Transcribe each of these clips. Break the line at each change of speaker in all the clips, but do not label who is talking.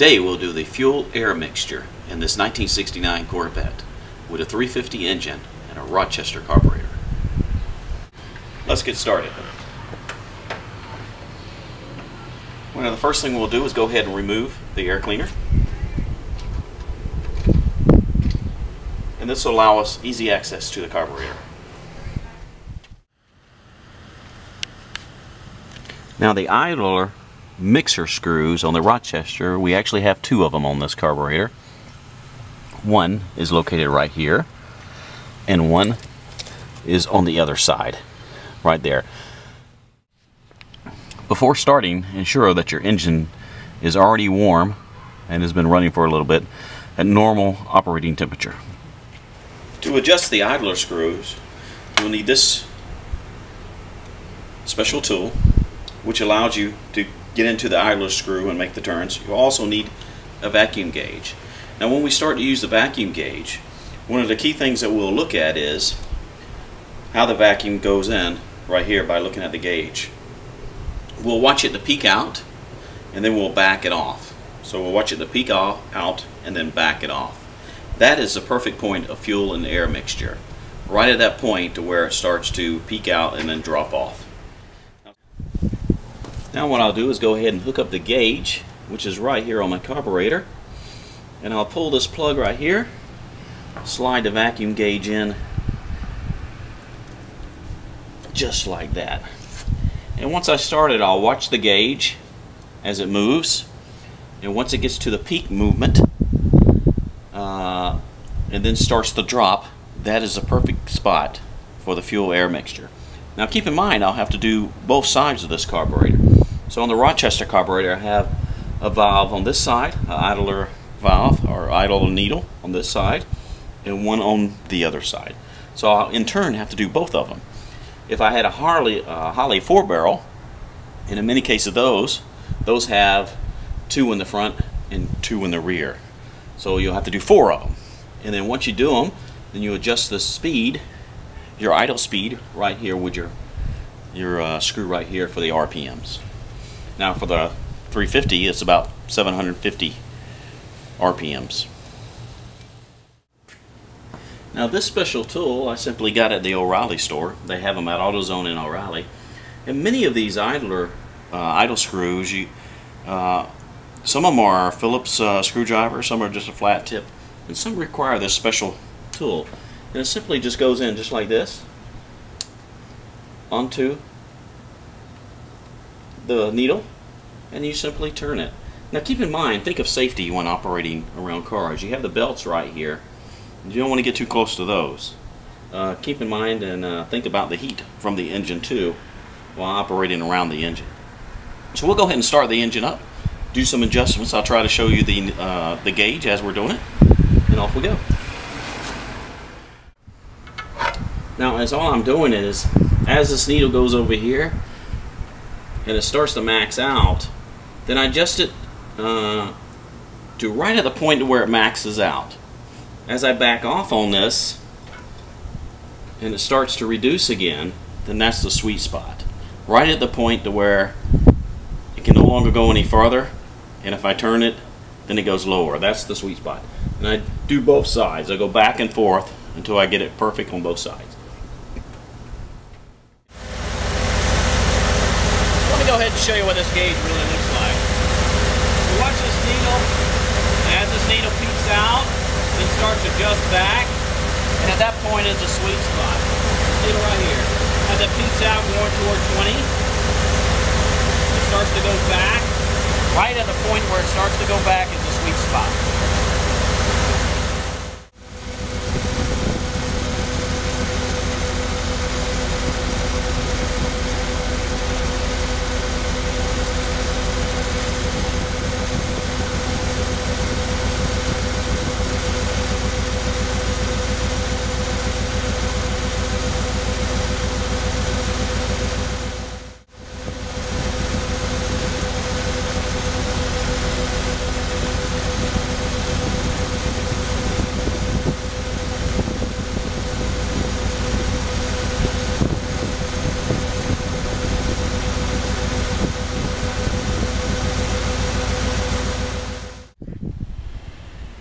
Today we'll do the fuel-air mixture in this 1969 Corvette with a 350 engine and a Rochester carburetor. Let's get started. Well, the first thing we'll do is go ahead and remove the air cleaner. And this will allow us easy access to the carburetor. Now the idler mixer screws on the Rochester, we actually have two of them on this carburetor. One is located right here, and one is on the other side, right there. Before starting, ensure that your engine is already warm and has been running for a little bit at normal operating temperature. To adjust the idler screws, you'll need this special tool which allows you to get into the idler screw and make the turns. You also need a vacuum gauge. Now when we start to use the vacuum gauge, one of the key things that we'll look at is how the vacuum goes in right here by looking at the gauge. We'll watch it to peak out and then we'll back it off. So we'll watch it to peak out and then back it off. That is the perfect point of fuel and air mixture. Right at that point to where it starts to peak out and then drop off. Now what I'll do is go ahead and hook up the gauge which is right here on my carburetor and I'll pull this plug right here slide the vacuum gauge in just like that. And once I start it I'll watch the gauge as it moves. And once it gets to the peak movement uh, and then starts to drop that is a perfect spot for the fuel air mixture. Now keep in mind I'll have to do both sides of this carburetor so on the Rochester carburetor I have a valve on this side an idler valve or idle needle on this side and one on the other side. So I'll in turn have to do both of them. If I had a Harley uh, Holley four barrel, and in many cases those, those have two in the front and two in the rear. So you'll have to do four of them. And then once you do them, then you adjust the speed, your idle speed right here with your your uh, screw right here for the RPMs. Now for the 350, it's about 750 RPMs. Now this special tool I simply got at the O'Reilly store. They have them at AutoZone in O'Reilly. And many of these idler uh, idle screws, you, uh, some of them are Phillips uh, screwdriver, some are just a flat tip, and some require this special tool. And it simply just goes in just like this onto the needle and you simply turn it. Now keep in mind, think of safety when operating around cars. You have the belts right here. You don't want to get too close to those. Uh, keep in mind and uh, think about the heat from the engine too while operating around the engine. So we'll go ahead and start the engine up, do some adjustments. I'll try to show you the, uh, the gauge as we're doing it, and off we go. Now as all I'm doing is, as this needle goes over here, and it starts to max out, then I adjust it uh, to right at the point to where it maxes out. As I back off on this and it starts to reduce again, then that's the sweet spot. Right at the point to where it can no longer go any farther and if I turn it then it goes lower. That's the sweet spot. And I do both sides. I go back and forth until I get it perfect on both sides. Go ahead and show you what this gauge really looks like So watch this needle. As this needle peaks out, it starts to adjust back. And at that point is a sweet spot. Needle right here. As it peaks out going toward 20, it starts to go back. Right at the point where it starts to go back is the sweet spot.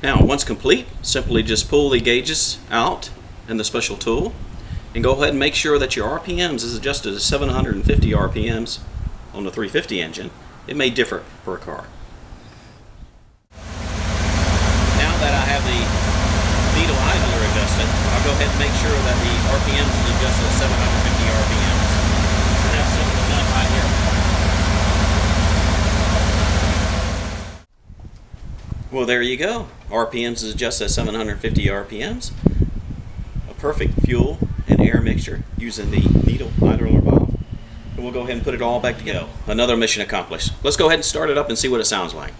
Now, once complete, simply just pull the gauges out in the special tool and go ahead and make sure that your RPMs is adjusted to 750 RPMs on the 350 engine. It may differ per car. Now that I have the needle idler adjusted, I'll go ahead and make sure that the RPMs is adjusted to 750 RPMs. And that's simple enough right here. Well, there you go. RPMs is just at 750 RPMs. A perfect fuel and air mixture using the needle idler valve. And we'll go ahead and put it all back together. Another mission accomplished. Let's go ahead and start it up and see what it sounds like.